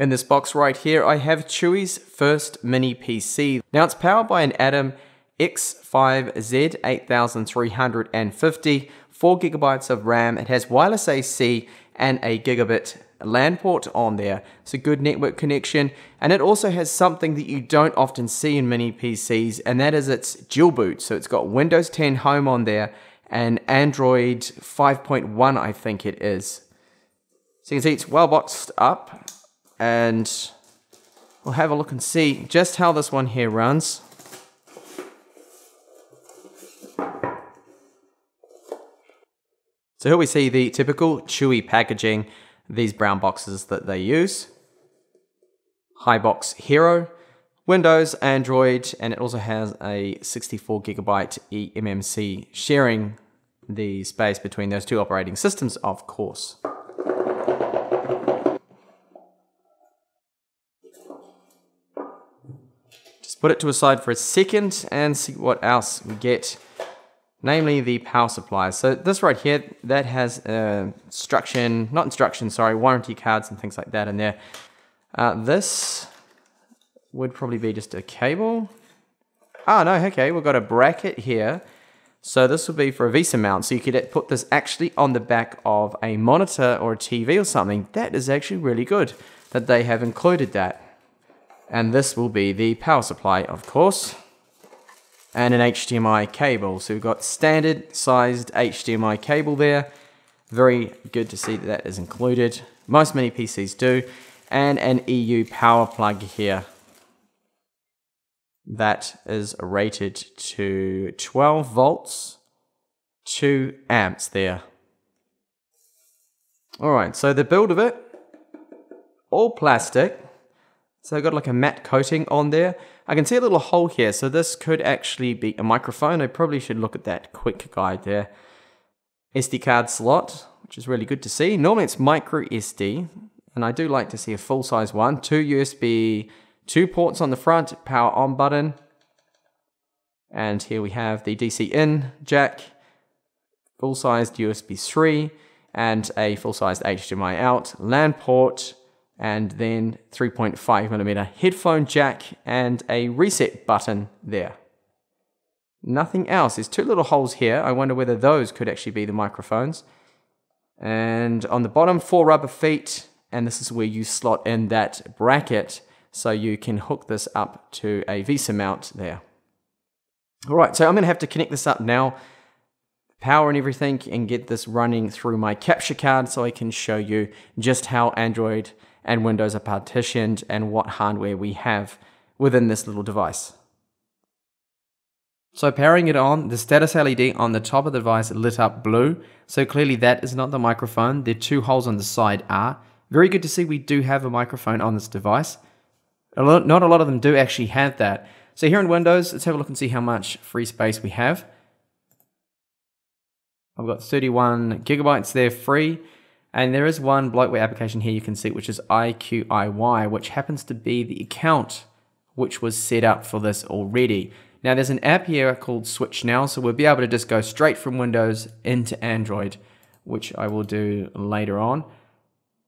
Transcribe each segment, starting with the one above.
In this box right here, I have Chuwi's first mini PC. Now it's powered by an Atom X5 Z8350, 4 gigabytes of RAM. It has wireless AC and a gigabit LAN port on there. It's a good network connection. And it also has something that you don't often see in mini PCs, and that is its dual boot. So it's got Windows 10 Home on there and Android 5.1, I think it is. So you can see it's well boxed up and we'll have a look and see just how this one here runs. So here we see the typical Chuwi packaging, these brown boxes that they use. HiBox Hero, Windows, Android, and it also has a 64 gigabyte eMMC sharing the space between those two operating systems, of course. Put it to a side for a second and see what else we get namely the power supply. So this right here, that has uh, instruction, not instruction, sorry, warranty cards and things like that in there. Uh, this would probably be just a cable. Ah, no, okay, we've got a bracket here. So this would be for a VESA mount. So you could put this actually on the back of a monitor or a TV or something. That is actually really good that they have included that. And this will be the power supply, of course. And an HDMI cable. So we've got standard sized HDMI cable there. Very good to see that that is included. Most mini PCs do. And an EU power plug here. That is rated to 12 volts, 2 amps there. Alright, so the build of it, all plastic, so I've got like a matte coating on there. I can see a little hole here, so this could actually be a microphone. I probably should look at that quick guide there. SD card slot, which is really good to see. Normally it's micro SD, and I do like to see a full-size one. Two USB, two ports on the front, power on button. And here we have the DC in jack, full-sized USB 3, and a full-sized HDMI out, LAN port, and then 3.5 millimeter headphone jack and a reset button there. Nothing else. There's two little holes here. I wonder whether those could actually be the microphones. And on the bottom, four rubber feet. And this is where you slot in that bracket so you can hook this up to a VESA mount there. All right, so I'm going to have to connect this up now, power and everything, and get this running through my capture card so I can show you just how Android and windows are partitioned and what hardware we have within this little device. So powering it on, the status LED on the top of the device lit up blue. So clearly that is not the microphone. The two holes on the side are. Very good to see we do have a microphone on this device. A lot, not a lot of them do actually have that. So here in Windows, let's have a look and see how much free space we have. I've got 31 gigabytes there free. And there is one bloatware application here you can see, which is IQIY, which happens to be the account which was set up for this already. Now there's an app here called Switch Now, so we'll be able to just go straight from Windows into Android, which I will do later on.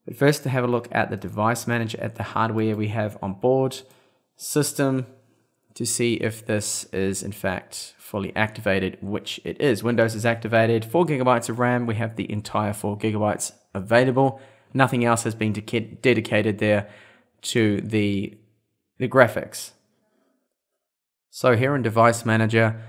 But first to have a look at the device manager at the hardware we have on board, system, to see if this is in fact fully activated, which it is. Windows is activated, 4 gigabytes of RAM, we have the entire 4 gigabytes available. Nothing else has been dedicated there to the, the graphics. So here in Device Manager,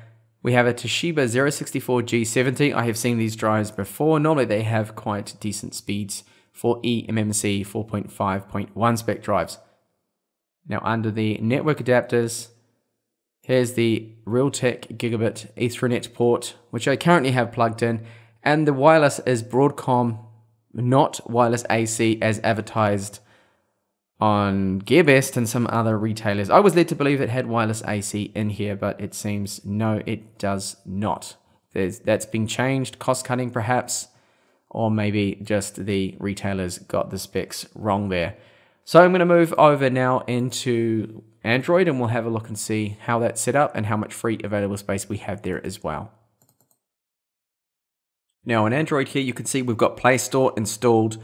we have a Toshiba 064G70. I have seen these drives before. Normally they have quite decent speeds for eMMC 4.5.1 spec drives. Now under the network adapters, here's the Realtek Gigabit Ethernet port, which I currently have plugged in, and the wireless is Broadcom not wireless AC as advertised on GearBest and some other retailers. I was led to believe it had wireless AC in here, but it seems no, it does not. There's, that's been changed, cost cutting perhaps, or maybe just the retailers got the specs wrong there. So I'm going to move over now into Android and we'll have a look and see how that's set up and how much free available space we have there as well. Now on Android here, you can see we've got Play Store installed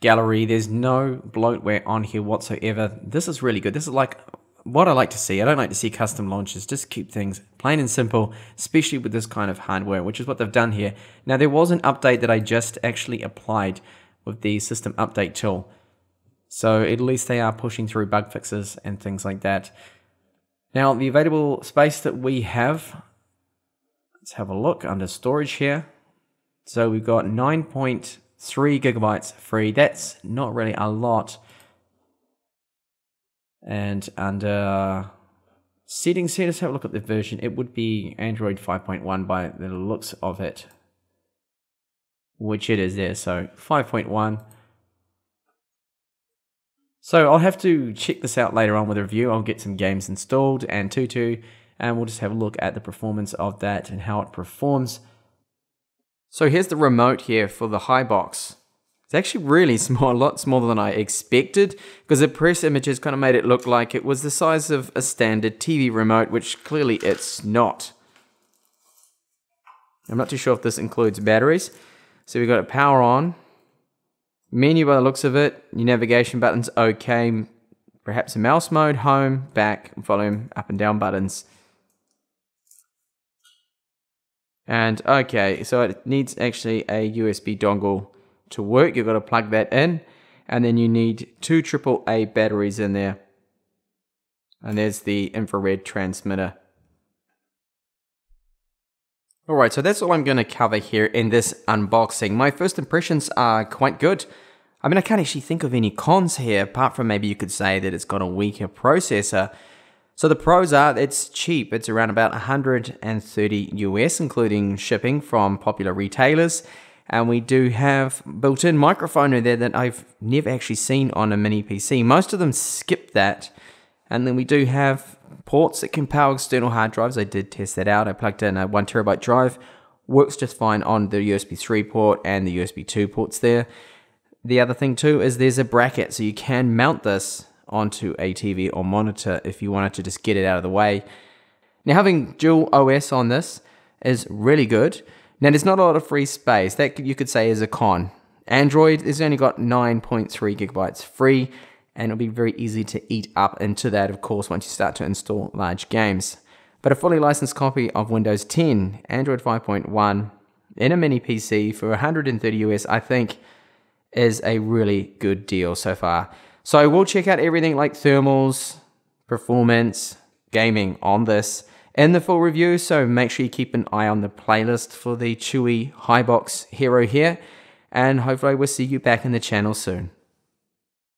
gallery. There's no bloatware on here whatsoever. This is really good. This is like what I like to see. I don't like to see custom launches. Just keep things plain and simple, especially with this kind of hardware, which is what they've done here. Now, there was an update that I just actually applied with the system update tool. So at least they are pushing through bug fixes and things like that. Now, the available space that we have, let's have a look under storage here. So we've got 9.3 gigabytes free. That's not really a lot. And under uh, settings here, let's have a look at the version. It would be Android 5.1 by the looks of it, which it is there. So 5.1. So I'll have to check this out later on with a review. I'll get some games installed and Tutu, and we'll just have a look at the performance of that and how it performs. So here's the remote here for the Hibox. It's actually really small, a lot smaller than I expected, because the press images kind of made it look like it was the size of a standard TV remote, which clearly it's not. I'm not too sure if this includes batteries. So we've got a power on, menu by the looks of it, your navigation buttons okay, perhaps a mouse mode, home, back, volume, up and down buttons. And okay, so it needs actually a USB dongle to work, you've got to plug that in. And then you need two AAA batteries in there. And there's the infrared transmitter. Alright, so that's all I'm going to cover here in this unboxing. My first impressions are quite good. I mean, I can't actually think of any cons here, apart from maybe you could say that it's got a weaker processor. So the pros are, it's cheap. It's around about 130 US, including shipping from popular retailers. And we do have built-in microphone in there that I've never actually seen on a mini PC. Most of them skip that. And then we do have ports that can power external hard drives. I did test that out. I plugged in a one terabyte drive. Works just fine on the USB 3 port and the USB 2 ports there. The other thing too is there's a bracket, so you can mount this onto a TV or monitor if you wanted to just get it out of the way. Now having dual OS on this is really good. Now, there's not a lot of free space. That you could say is a con. Android has only got 9.3 gigabytes free, and it'll be very easy to eat up into that, of course, once you start to install large games. But a fully licensed copy of Windows 10, Android 5.1, in a mini PC for 130 US, I think is a really good deal so far. So I will check out everything like thermals, performance, gaming on this in the full review, so make sure you keep an eye on the playlist for the Chuwi HiBox Hero here, and hopefully we'll see you back in the channel soon.